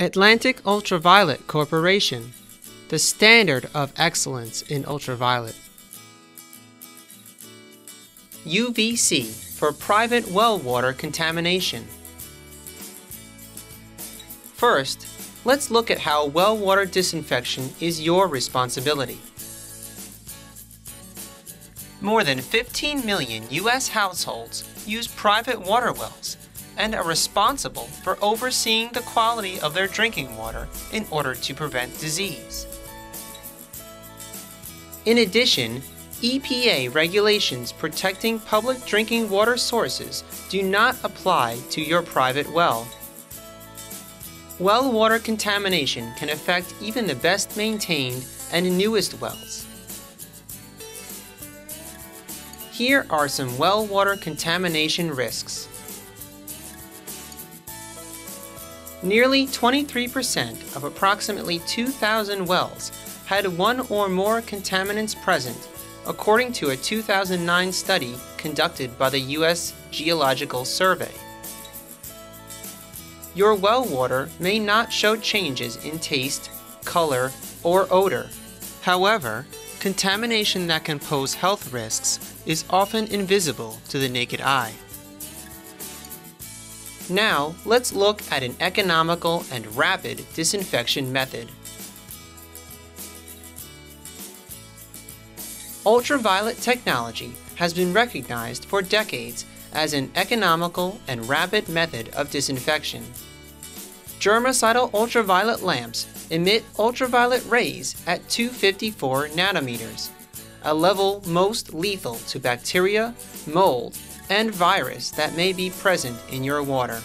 Atlantic Ultraviolet Corporation, the standard of excellence in ultraviolet. UVC for private well water contamination. First, let's look at how well water disinfection is your responsibility. More than 15 million U.S. households use private water wells and are responsible for overseeing the quality of their drinking water in order to prevent disease. In addition, EPA regulations protecting public drinking water sources do not apply to your private well. Well water contamination can affect even the best maintained and newest wells. Here are some well water contamination risks. Nearly 23% of approximately 2,000 wells had one or more contaminants present, according to a 2009 study conducted by the U.S. Geological Survey. Your well water may not show changes in taste, color, or odor. However, contamination that can pose health risks is often invisible to the naked eye. Now, let's look at an economical and rapid disinfection method. Ultraviolet technology has been recognized for decades as an economical and rapid method of disinfection. Germicidal ultraviolet lamps emit ultraviolet rays at 254 nanometers, a level most lethal to bacteria, mold, and virus that may be present in your water.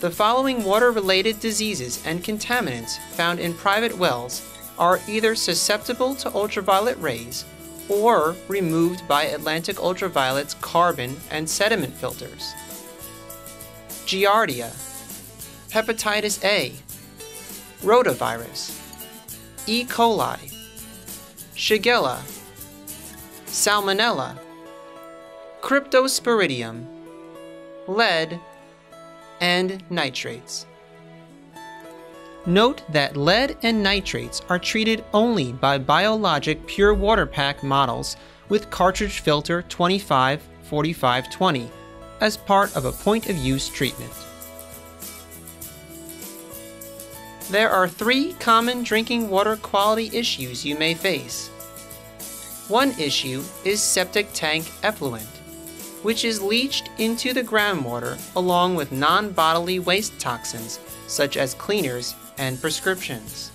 The following water-related diseases and contaminants found in private wells are either susceptible to ultraviolet rays or removed by Atlantic Ultraviolet's carbon and sediment filters. Giardia, hepatitis A, rotavirus, E. coli, Shigella, Salmonella, Cryptosporidium, lead, and nitrates. Note that lead and nitrates are treated only by biologic pure water pack models with cartridge filter 254520 as part of a point of use treatment. There are three common drinking water quality issues you may face. One issue is septic tank effluent, which is leached into the groundwater along with non bodily waste toxins such as cleaners and prescriptions.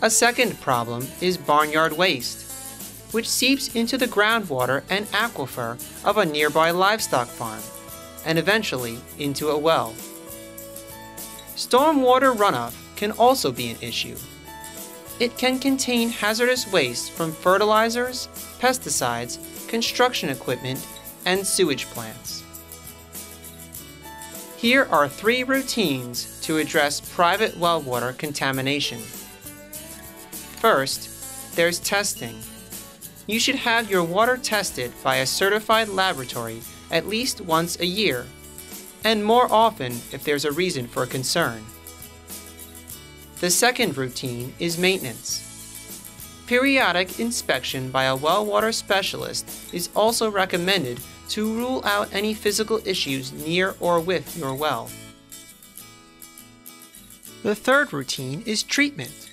A second problem is barnyard waste, which seeps into the groundwater and aquifer of a nearby livestock farm and eventually into a well. Stormwater runoff can also be an issue. It can contain hazardous waste from fertilizers, pesticides, construction equipment, and sewage plants. Here are three routines to address private well water contamination. First, there's testing. You should have your water tested by a certified laboratory at least once a year and more often if there's a reason for concern. The second routine is maintenance. Periodic inspection by a well water specialist is also recommended to rule out any physical issues near or with your well. The third routine is treatment.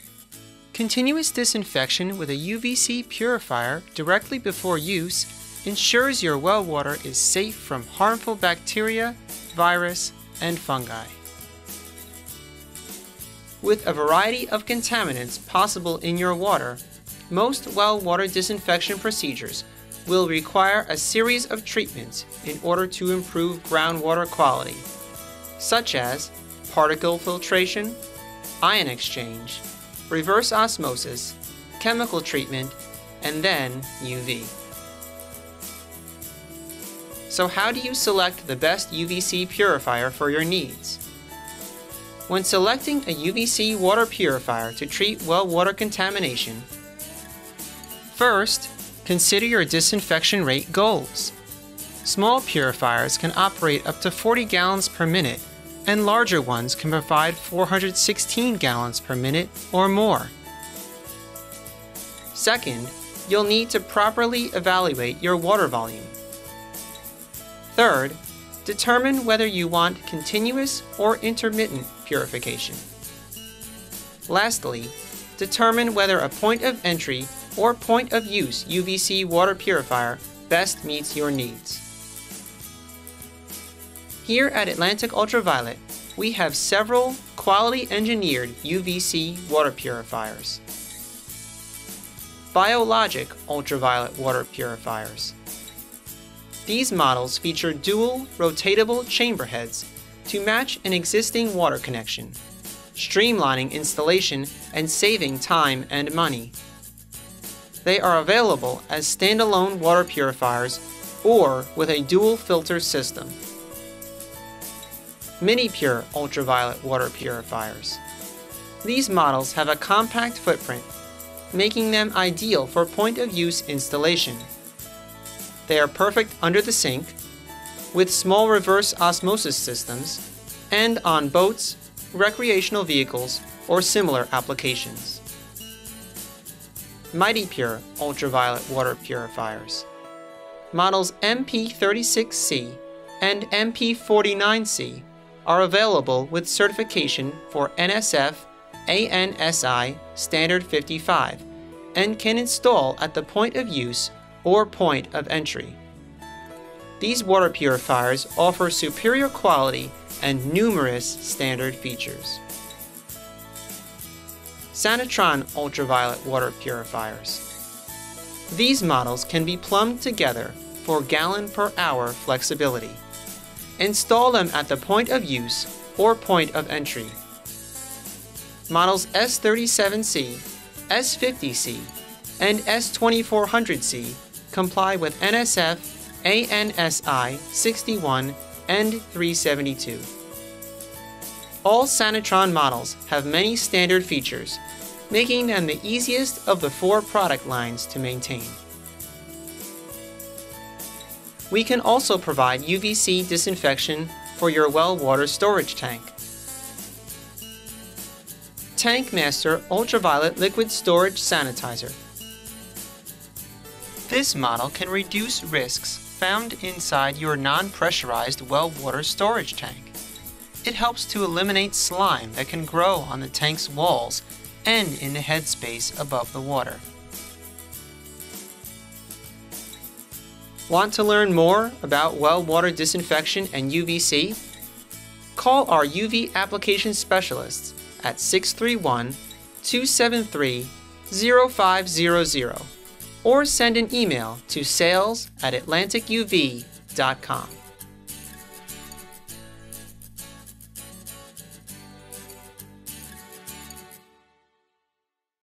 Continuous disinfection with a UVC purifier directly before use ensures your well water is safe from harmful bacteria virus, and fungi. With a variety of contaminants possible in your water, most well water disinfection procedures will require a series of treatments in order to improve groundwater quality, such as particle filtration, ion exchange, reverse osmosis, chemical treatment, and then UV. So how do you select the best UVC purifier for your needs? When selecting a UVC water purifier to treat well water contamination, first, consider your disinfection rate goals. Small purifiers can operate up to 40 gallons per minute and larger ones can provide 416 gallons per minute or more. Second, you'll need to properly evaluate your water volume. Third, determine whether you want continuous or intermittent purification. Lastly, determine whether a point of entry or point of use UVC water purifier best meets your needs. Here at Atlantic Ultraviolet, we have several quality engineered UVC water purifiers. Biologic ultraviolet water purifiers. These models feature dual rotatable chamber heads to match an existing water connection, streamlining installation and saving time and money. They are available as standalone water purifiers or with a dual filter system. Mini Pure ultraviolet water purifiers. These models have a compact footprint, making them ideal for point of use installation. They are perfect under the sink, with small reverse osmosis systems, and on boats, recreational vehicles, or similar applications. Mighty Pure ultraviolet water purifiers. Models MP36C and MP49C are available with certification for NSF ANSI Standard 55 and can install at the point of use or point of entry. These water purifiers offer superior quality and numerous standard features. Sanitron ultraviolet water purifiers. These models can be plumbed together for gallon per hour flexibility. Install them at the point of use or point of entry. Models S37C, S50C, and S2400C comply with NSF ANSI 61 and 372. All Sanitron models have many standard features, making them the easiest of the four product lines to maintain. We can also provide UVC disinfection for your well water storage tank. Tank Master Ultraviolet Liquid Storage Sanitizer. This model can reduce risks found inside your non-pressurized well water storage tank. It helps to eliminate slime that can grow on the tank's walls and in the headspace above the water. Want to learn more about well water disinfection and UVC? Call our UV application specialists at 631 273 0500 or send an email to sales at atlanticuv.com.